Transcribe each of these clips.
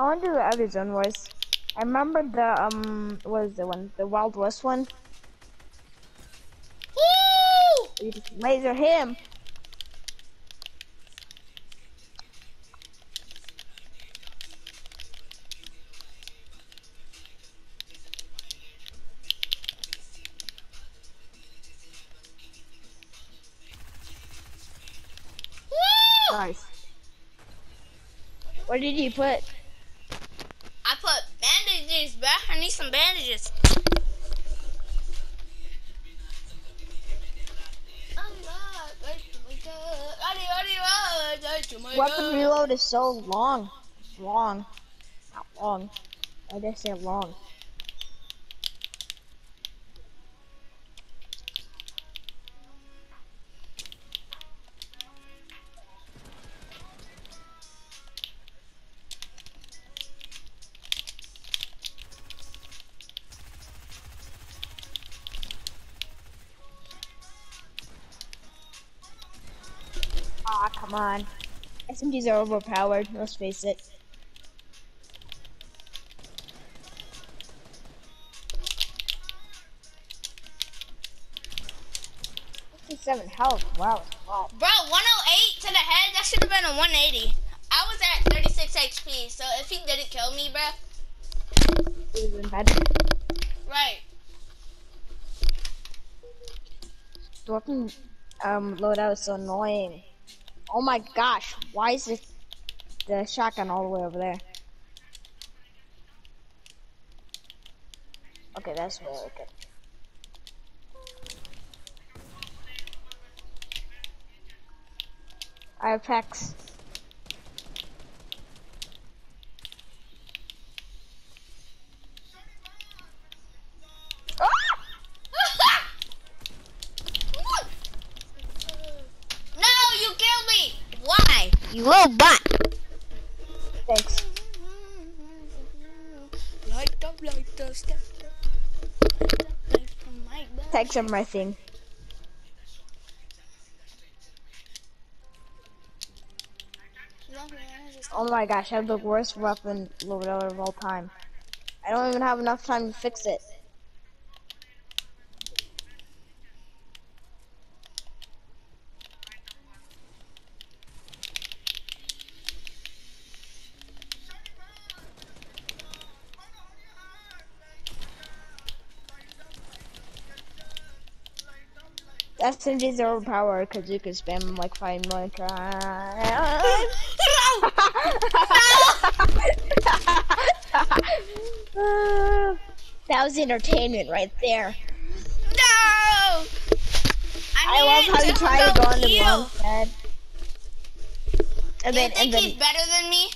I wonder the other zone was. I remember the um what is the one? The Wild West one. You just laser him. Nice. What did you put? I put bandages, bruh. I need some bandages. Weapon reload is so long. Long. Not long. I just say long. Come on. SMGs are overpowered, let's face it. Fifty-seven health. Wow. Wow. Bro, 108 to the head, that should have been a 180. I was at 36 HP, so if he didn't kill me, bruh. Even better. Right. The weapon um loadout is so annoying. Oh my gosh, why is it the shotgun all the way over there? Okay, that's really good. I have packs. Killed me. Why? You little butt. Thanks. Light up, light up, step Thanks are my thing. Oh my gosh, I have the worst weapon loadout of all time. I don't even have enough time to fix it. SMGs are overpowered because you can spam them like five million times. Uh, that was entertainment right there. No! I love how you try to go on the wrong side. And Do you then, think and then, he's better than me?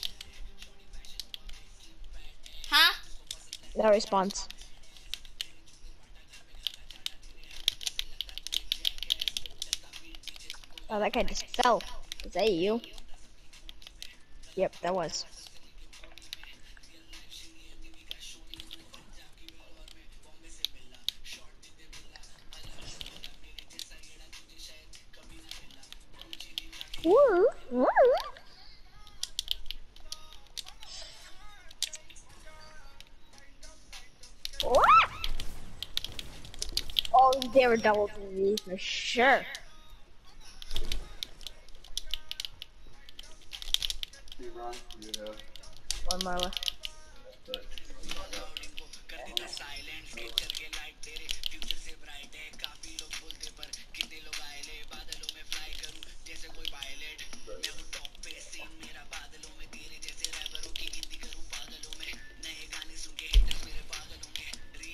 Huh? no response. Oh, that guy just fell. Is that you? Yep, that was. Woo, woo. Oh, they were double TV for sure. One Marla.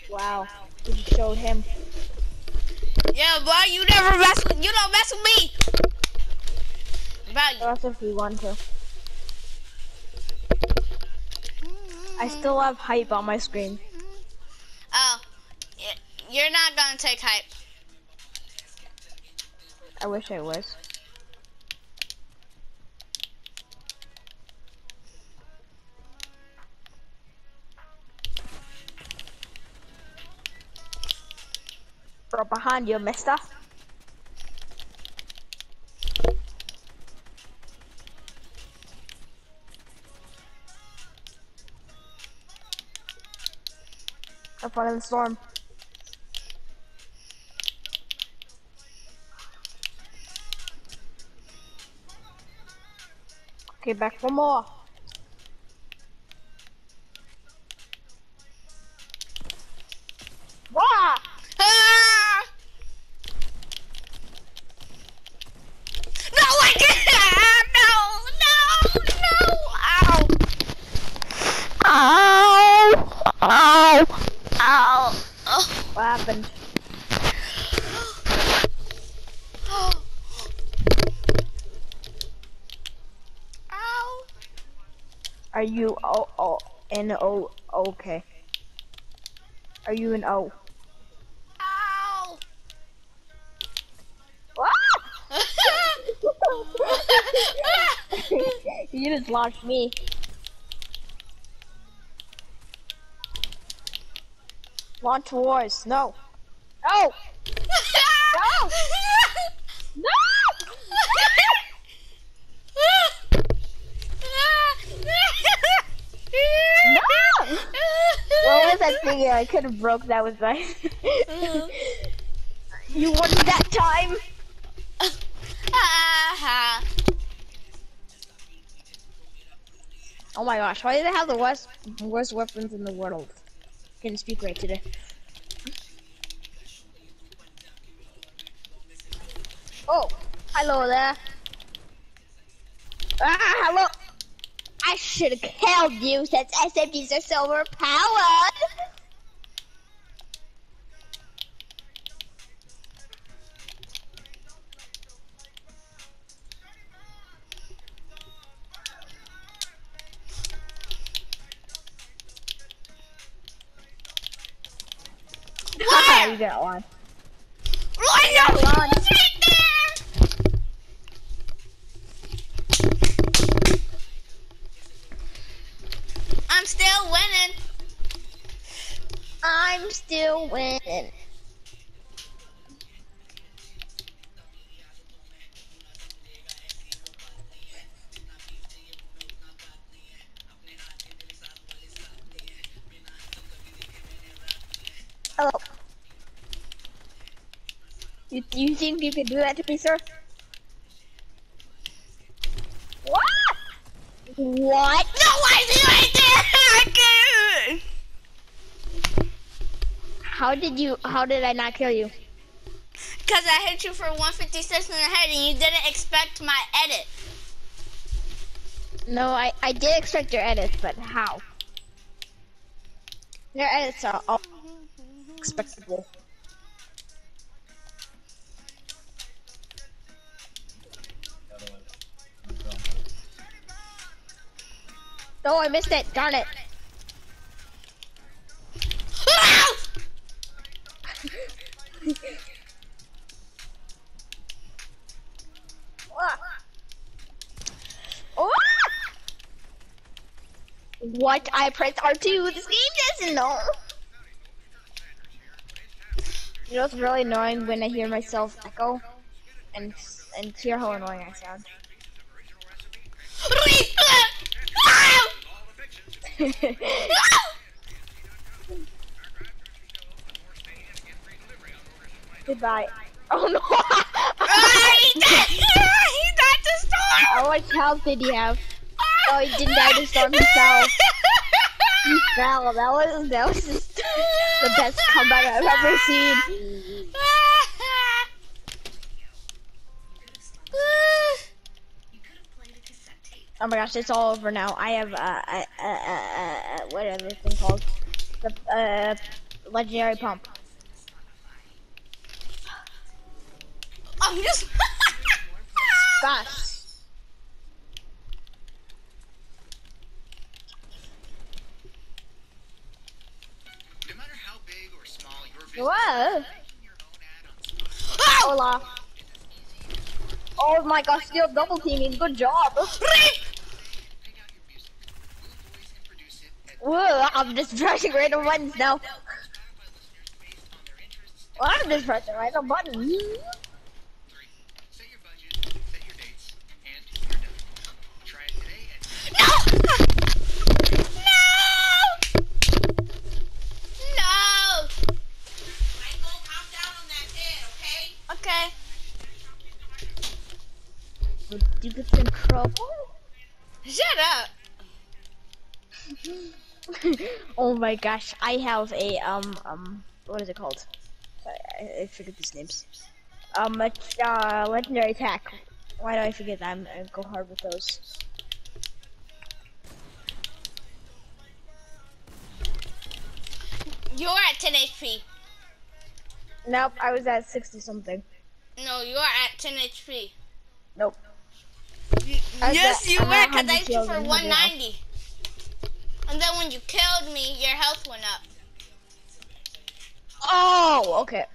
Wow, you just showed him. Yeah, boy, you never mess with, you don't mess with me. About you. That's if we want to. I still have hype on my screen. Oh, you're not gonna take hype. I wish I was. Bro, behind you, mister. Fun in the storm. Okay, back for more. Are you oh oh N O oh, okay? Are you an O? Oh. Ow! You just launched me. Launch wars. No. No. No. No. No. That thing I could have broke? That was nice. you won that time. Oh my gosh, why do they have the worst worst weapons in the world? Can't speak right today. Oh, hello there. Ah, hello. I should have killed you since SMGs are so overpowered. Winning. Hello. Oh. You, you think you could do that to me, sir? What? What? No, I did right there! I can't! How did you? How did I not kill you? Because I hit you for 156 in the head and you didn't expect my edit. No, I I did expect your edits, but how? Your edits are all expectable. Oh, I missed it. Darn it. Ah! Ah. Ah! What? I pressed R2. This game doesn't know. You know, it's really annoying when I hear myself echo and and hear how annoying I sound. Ah! Goodbye. Oh no! Ah, he died! He died to storm! How much health did he have? Oh, he didn't die to storm. He fell. He fell. That was that was just the best comeback I've ever seen. Oh my gosh, it's all over now. I have uh, uh, uh, uh, uh what is this thing called? The uh, legendary pump. I'm just. Gosh. No matter how big or small your business Whoa. is, your own ad on Spotify Ow! Hola. Oh my gosh, still double teaming. Good job. pick out your music. We'll voice and produce it and Whoa, I'm just pressing random buttons now. Spotify listeners based on their interests. Well, I'm just pressing random buttons. Three. Set your budget, set your dates, and you're done. Try it today and No! No! No! Would you get in trouble? Shut up. oh my gosh, I have a um um what is it called? I, I forget these names. Um, a uh, legendary attack. Why do I forget that? I'm, I go hard with those. You're at 10 HP. Nope, I was at sixty something. No, you are at 10 HP. Nope. I yes, you I'm were, because I 100 hit you for and 100 190. And then when you killed me, your health went up. Oh, okay.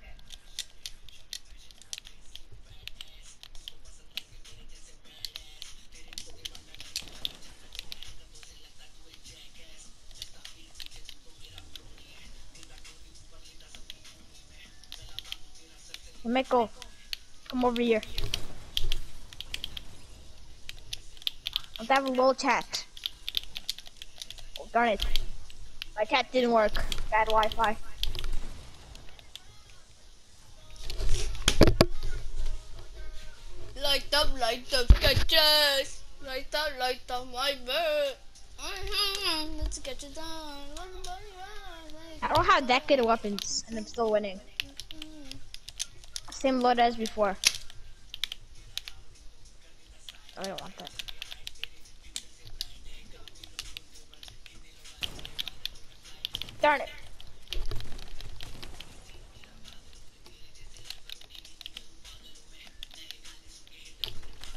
Miko, come over here. Let's have a little chat. Oh, darn it. My chat didn't work. Bad Wi-Fi. Light up, light up, sketches. Light up, light up my bed. Mhm, Let's get you down. I don't have that good of weapons, and I'm still winning. Same load as before. I don't want that. Darn it.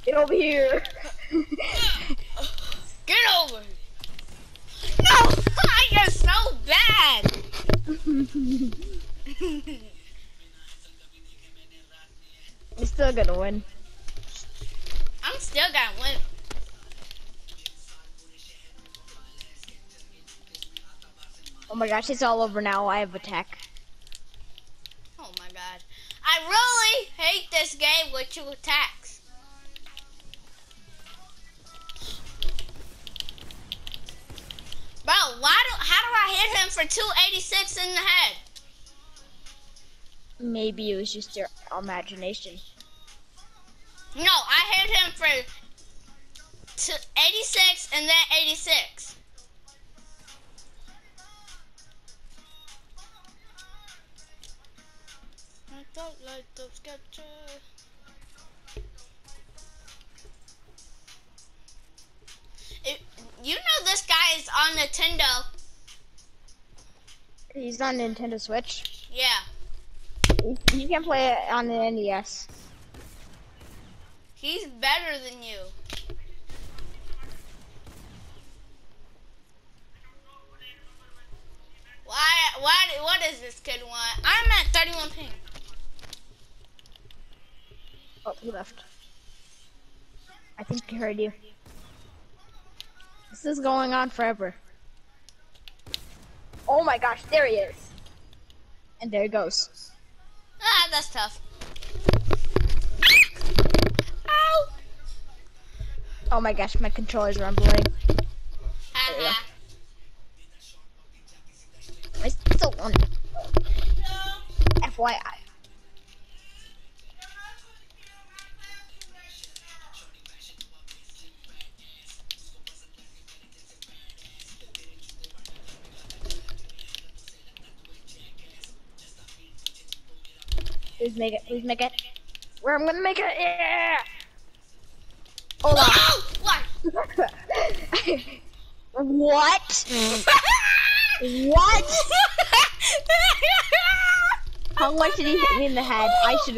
Get over here. Get over here. No, you're so bad. I'm still gonna win. I'm still gonna Oh my gosh, it's all over now. I have attack. Oh my god. I really hate this game with two attacks. Bro, why do how do I hit him for 286 in the head? Maybe it was just your imagination. No, I hit him for 86 and then 86. I don't like those sketches. It, you know this guy is on Nintendo. He's on Nintendo Switch. Yeah. You can play it on the NES. He's better than you. Why? Why? What does this kid want? I'm at 31 ping. Oh, he left. I think he heard you. This is going on forever. Oh my gosh, there he is. And there he goes. Ah, that's tough. Ow! Oh my gosh, my controller's rumbling. Haha. I still won. FYI. Please make it, please make it. Where I'm gonna make it, yeah! Hold on. Oh! What? what? What? How much did he hit me in the head? I should